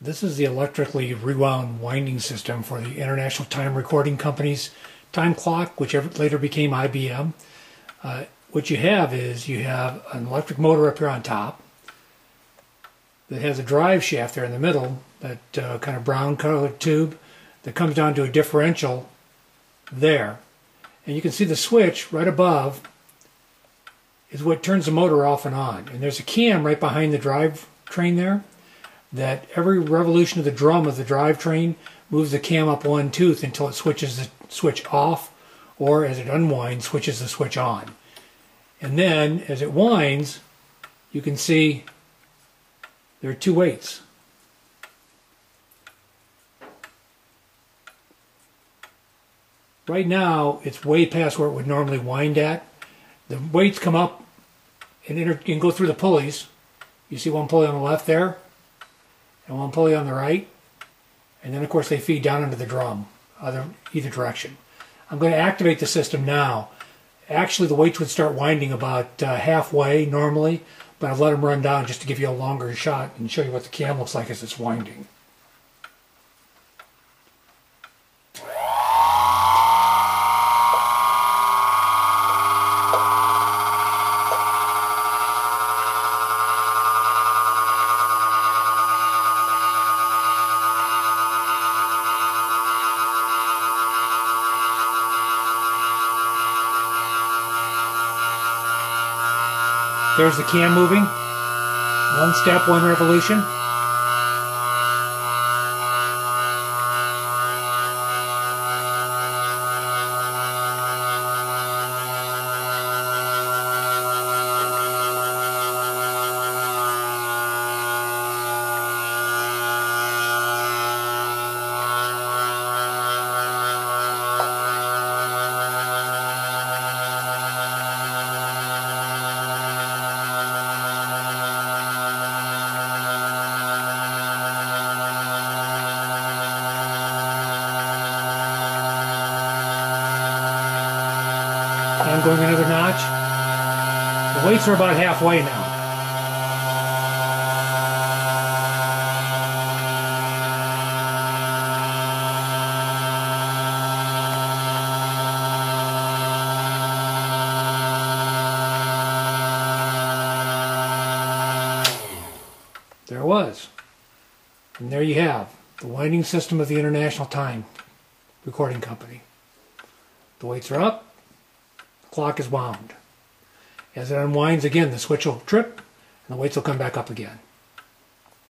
This is the electrically rewound winding system for the International Time Recording Company's time clock, which later became IBM. Uh, what you have is you have an electric motor up here on top that has a drive shaft there in the middle, that uh, kind of brown colored tube that comes down to a differential there. And you can see the switch right above is what turns the motor off and on. And there's a cam right behind the drive train there that every revolution of the drum of the drivetrain moves the cam up one tooth until it switches the switch off or as it unwinds switches the switch on. And then as it winds you can see there are two weights. Right now it's way past where it would normally wind at. The weights come up and, and go through the pulleys. You see one pulley on the left there and one pulley on the right. And then of course they feed down into the drum, other, either direction. I'm going to activate the system now. Actually the weights would start winding about uh, halfway normally, but I've let them run down just to give you a longer shot and show you what the cam looks like as it's winding. There's the cam moving. One step, one revolution. I'm going another notch. The weights are about halfway now. There it was. And there you have the winding system of the International Time Recording Company. The weights are up, clock is wound. As it unwinds again, the switch will trip and the weights will come back up again.